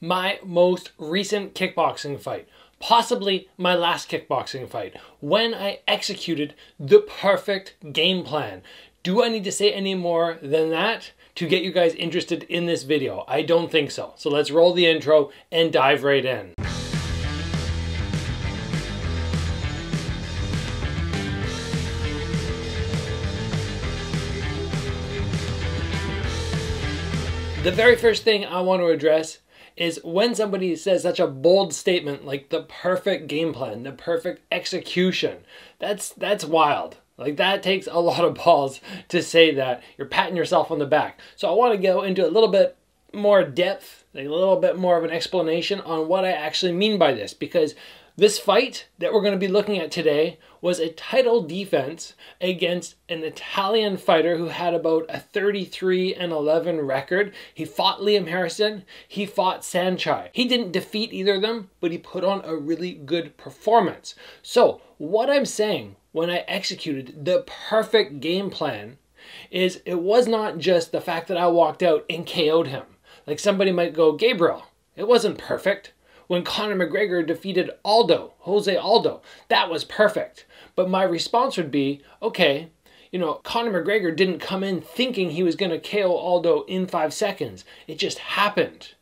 my most recent kickboxing fight, possibly my last kickboxing fight, when I executed the perfect game plan. Do I need to say any more than that to get you guys interested in this video? I don't think so. So let's roll the intro and dive right in. The very first thing I want to address is when somebody says such a bold statement like the perfect game plan, the perfect execution. That's that's wild. Like that takes a lot of balls to say that. You're patting yourself on the back. So I want to go into a little bit more depth, a little bit more of an explanation on what I actually mean by this because this fight that we're going to be looking at today was a title defense against an Italian fighter who had about a 33 and 11 record. He fought Liam Harrison, he fought Saenchai. He didn't defeat either of them, but he put on a really good performance. So, what I'm saying when I executed the perfect game plan is it was not just the fact that I walked out and KO'd him. Like somebody might go, Gabriel, it wasn't perfect when Conor McGregor defeated Aldo, Jose Aldo. That was perfect. But my response would be, okay, you know, Conor McGregor didn't come in thinking he was going to KO Aldo in five seconds. It just happened.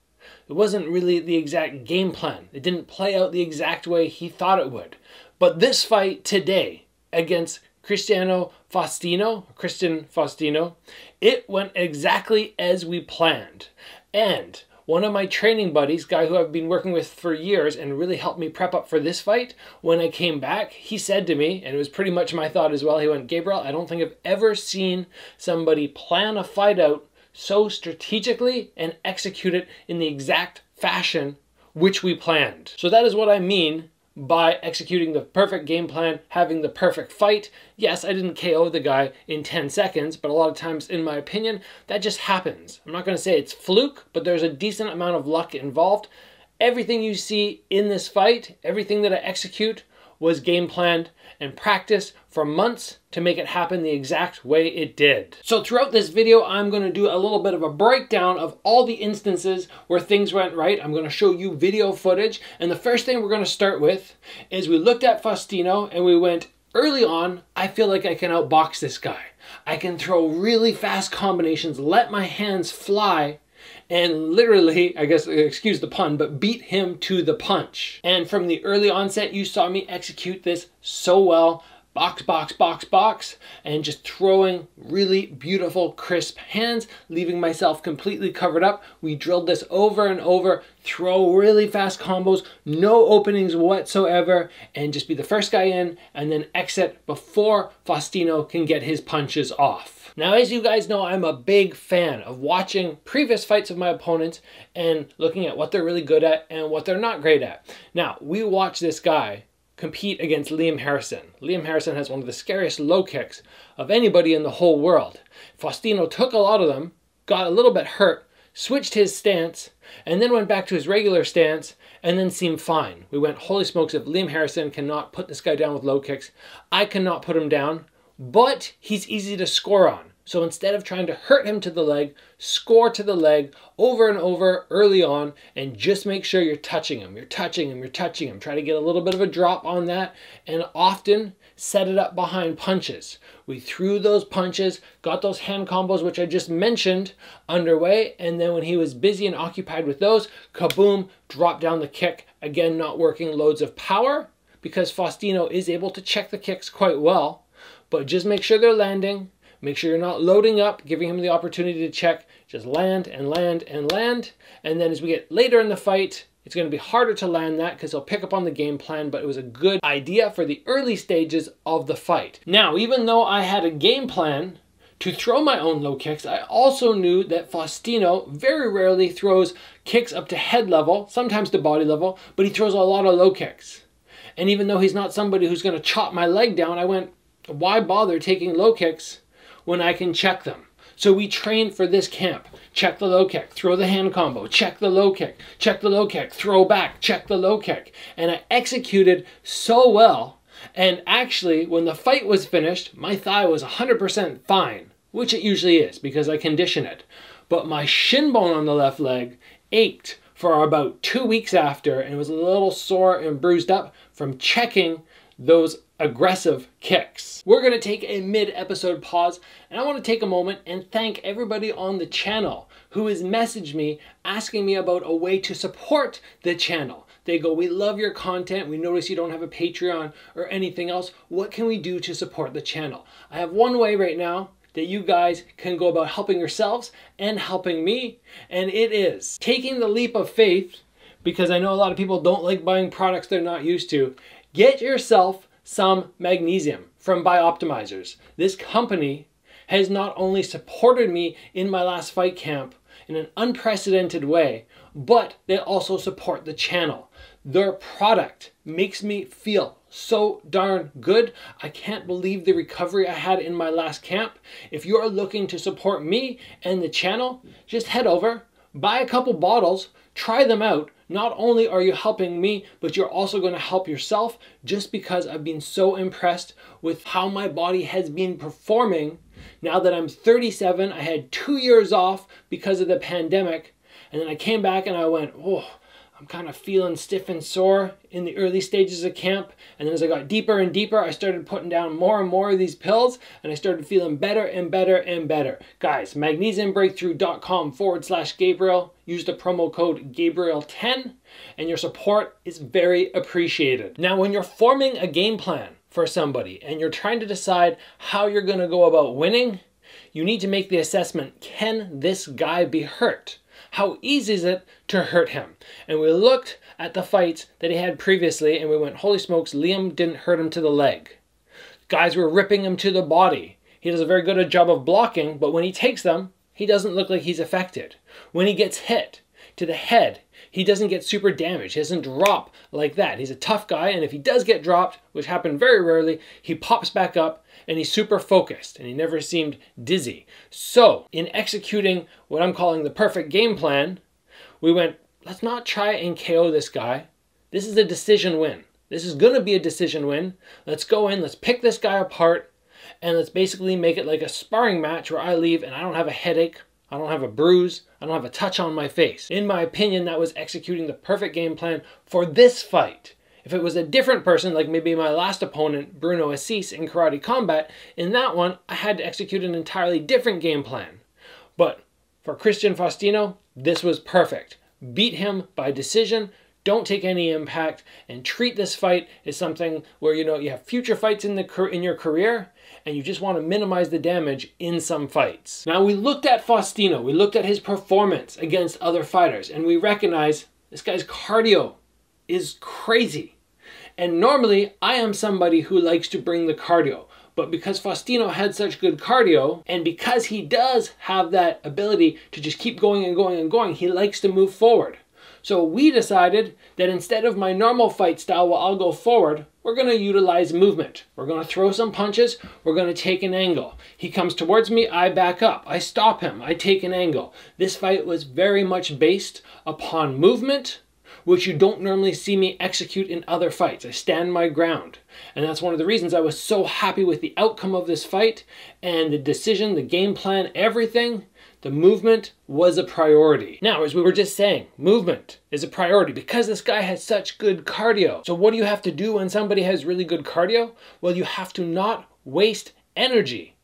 It wasn't really the exact game plan. It didn't play out the exact way he thought it would. But this fight today against Cristiano Faustino, Christian Faustino, it went exactly as we planned. And one of my training buddies, guy who I've been working with for years and really helped me prep up for this fight, when I came back, he said to me, and it was pretty much my thought as well, he went, Gabriel, I don't think I've ever seen somebody plan a fight out so strategically and execute it in the exact fashion which we planned. So that is what I mean by executing the perfect game plan, having the perfect fight. Yes, I didn't KO the guy in 10 seconds, but a lot of times, in my opinion, that just happens. I'm not going to say it's fluke, but there's a decent amount of luck involved. Everything you see in this fight, everything that I execute, was game planned and practiced for months to make it happen the exact way it did. So throughout this video, I'm going to do a little bit of a breakdown of all the instances where things went right. I'm going to show you video footage. And the first thing we're going to start with is we looked at Faustino and we went, early on, I feel like I can outbox this guy. I can throw really fast combinations, let my hands fly, and literally, I guess, uh, excuse the pun, but beat him to the punch. And from the early onset, you saw me execute this so well box, box, box, box, and just throwing really beautiful, crisp hands, leaving myself completely covered up. We drilled this over and over, throw really fast combos, no openings whatsoever, and just be the first guy in and then exit before Faustino can get his punches off. Now, as you guys know, I'm a big fan of watching previous fights of my opponents and looking at what they're really good at and what they're not great at. Now, we watch this guy compete against Liam Harrison. Liam Harrison has one of the scariest low kicks of anybody in the whole world. Faustino took a lot of them, got a little bit hurt, switched his stance, and then went back to his regular stance and then seemed fine. We went, holy smokes, if Liam Harrison cannot put this guy down with low kicks, I cannot put him down, but he's easy to score on. So instead of trying to hurt him to the leg, score to the leg over and over early on and just make sure you're touching him. You're touching him, you're touching him. Try to get a little bit of a drop on that and often set it up behind punches. We threw those punches, got those hand combos, which I just mentioned, underway. And then when he was busy and occupied with those, kaboom, drop down the kick. Again, not working loads of power because Faustino is able to check the kicks quite well. But just make sure they're landing Make sure you're not loading up, giving him the opportunity to check. Just land and land and land. And then as we get later in the fight, it's going to be harder to land that because he'll pick up on the game plan, but it was a good idea for the early stages of the fight. Now, even though I had a game plan to throw my own low kicks, I also knew that Faustino very rarely throws kicks up to head level, sometimes to body level, but he throws a lot of low kicks. And even though he's not somebody who's going to chop my leg down, I went, why bother taking low kicks when I can check them. So we train for this camp. Check the low kick, throw the hand combo, check the low kick, check the low kick, throw back, check the low kick. And I executed so well. And actually, when the fight was finished, my thigh was 100% fine, which it usually is because I condition it. But my shin bone on the left leg ached for about two weeks after and was a little sore and bruised up from checking those aggressive kicks. We're to take a mid episode pause and I want to take a moment and thank everybody on the channel who has messaged me asking me about a way to support the channel. They go, We love your content. We notice you don't have a Patreon or anything else. What can we do to support the channel? I have one way right now that you guys can go about helping yourselves and helping me, and it is taking the leap of faith because I know a lot of people don't like buying products they're not used to. Get yourself some magnesium from Bioptimizers. This company has not only supported me in my last fight camp in an unprecedented way, but they also support the channel. Their product makes me feel so darn good. I can't believe the recovery I had in my last camp. If you're looking to support me and the channel, just head over, buy a couple bottles, try them out, not only are you helping me, but you're also going to help yourself just because I've been so impressed with how my body has been performing. Now that I'm 37, I had two years off because of the pandemic. And then I came back and I went, oh, I'm kind of feeling stiff and sore in the early stages of camp. And then as I got deeper and deeper, I started putting down more and more of these pills and I started feeling better and better and better. Guys, magnesiumbreakthrough.com forward slash Gabriel. Use the promo code Gabriel10 and your support is very appreciated. Now, when you're forming a game plan for somebody and you're trying to decide how you're going to go about winning, you need to make the assessment, can this guy be hurt? How easy is it to hurt him? And we looked at the fights that he had previously and we went, holy smokes, Liam didn't hurt him to the leg. Guys were ripping him to the body. He does a very good job of blocking, but when he takes them, he doesn't look like he's affected. When he gets hit to the head, he doesn't get super damaged. He doesn't drop like that. He's a tough guy, and if he does get dropped, which happened very rarely, he pops back up and he's super focused and he never seemed dizzy. So, in executing what I'm calling the perfect game plan, we went, let's not try and KO this guy. This is a decision win. This is going to be a decision win. Let's go in, let's pick this guy apart, and let's basically make it like a sparring match where I leave and I don't have a headache, I don't have a bruise, I don't have a touch on my face. In my opinion, that was executing the perfect game plan for this fight. If it was a different person, like maybe my last opponent, Bruno Assis, in Karate Combat, in that one, I had to execute an entirely different game plan. But for Christian Faustino, this was perfect. Beat him by decision, don't take any impact, and treat this fight as something where you know you have future fights in the in your career, and you just want to minimize the damage in some fights. Now we looked at Faustino, we looked at his performance against other fighters, and we recognize this guy's cardio is crazy. And normally, I am somebody who likes to bring the cardio. But because Faustino had such good cardio, and because he does have that ability to just keep going and going and going, he likes to move forward. So we decided that instead of my normal fight style where I'll go forward, we're going to utilize movement. We're going to throw some punches, we're going to take an angle. He comes towards me, I back up. I stop him, I take an angle. This fight was very much based upon movement, which you don't normally see me execute in other fights. I stand my ground. And that's one of the reasons I was so happy with the outcome of this fight and the decision, the game plan, everything. The movement was a priority. Now, as we were just saying, movement is a priority because this guy has such good cardio. So what do you have to do when somebody has really good cardio? Well, you have to not waste energy.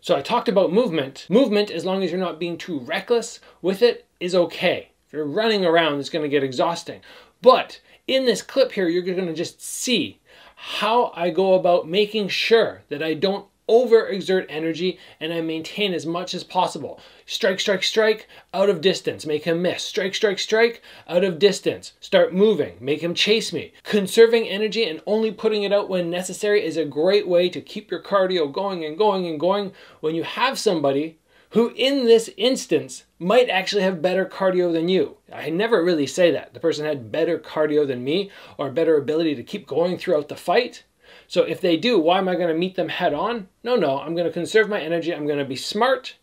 So I talked about movement. Movement, as long as you're not being too reckless with it, is okay. You're running around, it's going to get exhausting. But in this clip here, you're going to just see how I go about making sure that I don't overexert energy and I maintain as much as possible. Strike, strike, strike, out of distance, make him miss. Strike, strike, strike, out of distance. Start moving, make him chase me. Conserving energy and only putting it out when necessary is a great way to keep your cardio going and going and going when you have somebody who in this instance might actually have better cardio than you. I never really say that. The person had better cardio than me or better ability to keep going throughout the fight. So if they do, why am I going to meet them head on? No, no, I'm going to conserve my energy. I'm going to be smart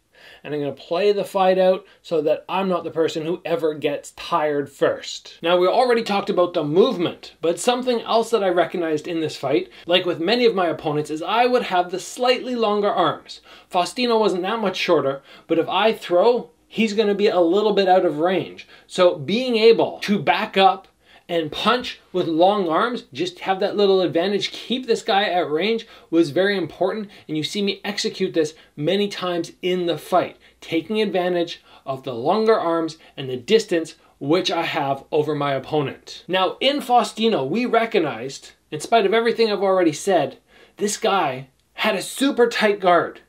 and I'm going to play the fight out so that I'm not the person who ever gets tired first. Now, we already talked about the movement, but something else that I recognized in this fight, like with many of my opponents, is I would have the slightly longer arms. Faustino wasn't that much shorter, but if I throw, he's going to be a little bit out of range. So being able to back up and punch with long arms, just have that little advantage, keep this guy at range was very important. And you see me execute this many times in the fight, taking advantage of the longer arms and the distance which I have over my opponent. Now in Faustino, we recognized, in spite of everything I've already said, this guy had a super tight guard.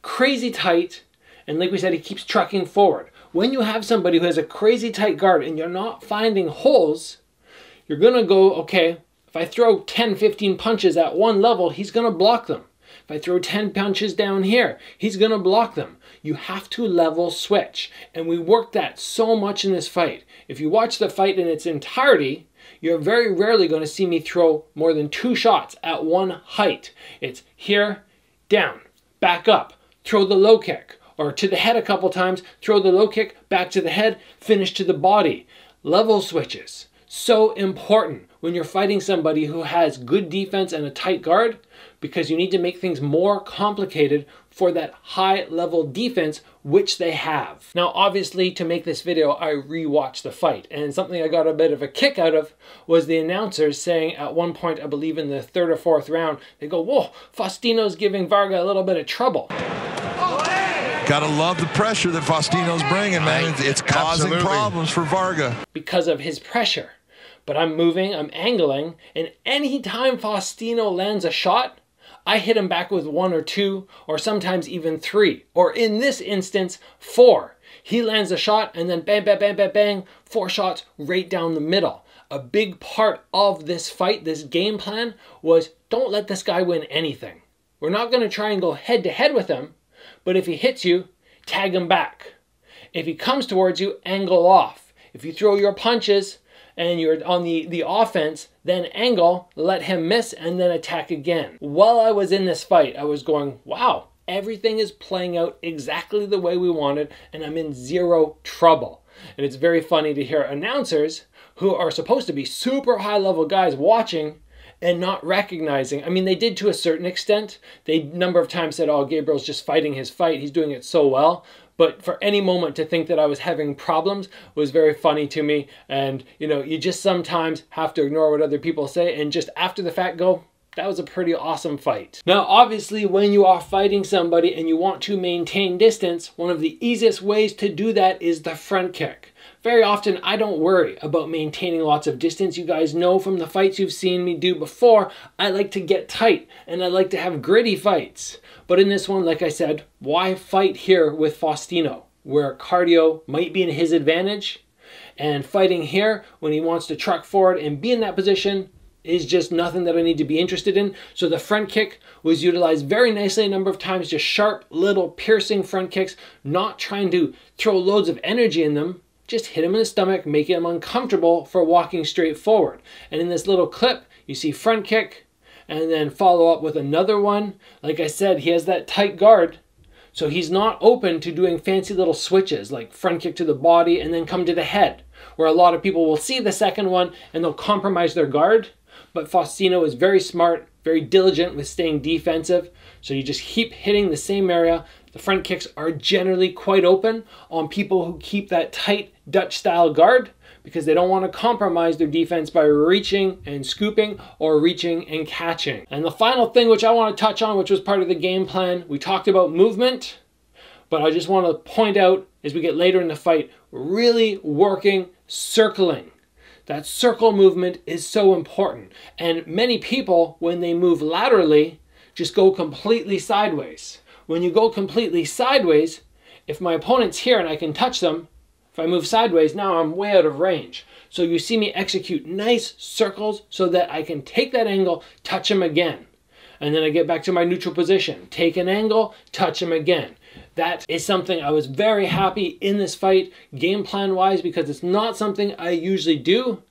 Crazy tight, and like we said, he keeps trucking forward. When you have somebody who has a crazy tight guard and you're not finding holes, you're gonna go, okay, if I throw 10, 15 punches at one level, he's gonna block them. If I throw 10 punches down here, he's gonna block them. You have to level switch. And we worked that so much in this fight. If you watch the fight in its entirety, you're very rarely gonna see me throw more than two shots at one height. It's here, down, back up, throw the low kick, or to the head a couple times, throw the low kick, back to the head, finish to the body. Level switches so important when you're fighting somebody who has good defense and a tight guard because you need to make things more complicated for that high level defense which they have. Now obviously to make this video I rewatched the fight and something I got a bit of a kick out of was the announcers saying at one point I believe in the third or fourth round they go whoa Faustino's giving Varga a little bit of trouble. Gotta love the pressure that Faustino's bringing, man. It's causing Absolutely. problems for Varga. Because of his pressure but I'm moving, I'm angling, and anytime Faustino lands a shot, I hit him back with one or two, or sometimes even three, or in this instance, four. He lands a shot and then bang, bang, bang, bang, bang, four shots right down the middle. A big part of this fight, this game plan, was don't let this guy win anything. We're not going to try and go head to head with him, but if he hits you, tag him back. If he comes towards you, angle off. If you throw your punches, and you're on the, the offense, then angle, let him miss, and then attack again. While I was in this fight, I was going, wow, everything is playing out exactly the way we wanted, and I'm in zero trouble. And it's very funny to hear announcers who are supposed to be super high level guys watching and not recognizing. I mean, they did to a certain extent. They number of times said, "Oh, Gabriel's just fighting his fight. He's doing it so well." but for any moment to think that I was having problems was very funny to me. And, you know, you just sometimes have to ignore what other people say and just after the fact go, that was a pretty awesome fight. Now, obviously, when you are fighting somebody and you want to maintain distance, one of the easiest ways to do that is the front kick. Very often, I don't worry about maintaining lots of distance. You guys know from the fights you've seen me do before, I like to get tight and I like to have gritty fights. But in this one, like I said, why fight here with Faustino, where cardio might be in his advantage? And fighting here when he wants to truck forward and be in that position is just nothing that I need to be interested in. So the front kick was utilized very nicely a number of times, just sharp little piercing front kicks, not trying to throw loads of energy in them, just hit him in the stomach, making him uncomfortable for walking straight forward. And in this little clip, you see front kick, and then follow up with another one. Like I said, he has that tight guard. So he's not open to doing fancy little switches like front kick to the body and then come to the head, where a lot of people will see the second one and they'll compromise their guard. But Faustino is very smart, very diligent with staying defensive. So you just keep hitting the same area. The front kicks are generally quite open on people who keep that tight Dutch style guard because they don't want to compromise their defense by reaching and scooping or reaching and catching. And the final thing which I want to touch on, which was part of the game plan, we talked about movement, but I just want to point out as we get later in the fight, really working circling. That circle movement is so important. And many people, when they move laterally, just go completely sideways. When you go completely sideways, if my opponent's here and I can touch them, if I move sideways, now I'm way out of range. So you see me execute nice circles so that I can take that angle, touch him again. And then I get back to my neutral position. Take an angle, touch him again. That is something I was very happy in this fight, game plan wise, because it's not something I usually do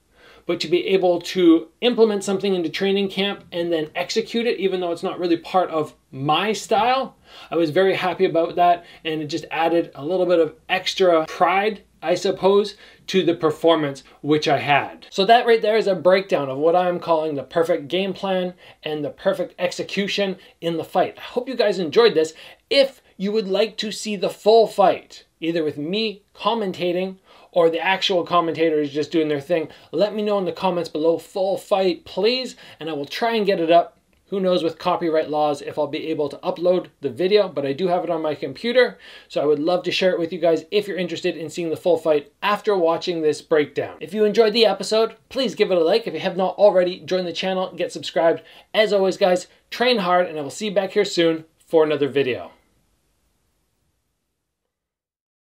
but to be able to implement something into training camp and then execute it, even though it's not really part of my style, I was very happy about that. And it just added a little bit of extra pride I suppose, to the performance which I had. So that right there is a breakdown of what I'm calling the perfect game plan and the perfect execution in the fight. I hope you guys enjoyed this. If you would like to see the full fight, either with me commentating or the actual commentator is just doing their thing, let me know in the comments below full fight, please, and I will try and get it up. Who knows with copyright laws if I'll be able to upload the video, but I do have it on my computer, so I would love to share it with you guys if you're interested in seeing the full fight after watching this breakdown. If you enjoyed the episode, please give it a like. If you have not already, join the channel, get subscribed. As always, guys, train hard, and I will see you back here soon for another video.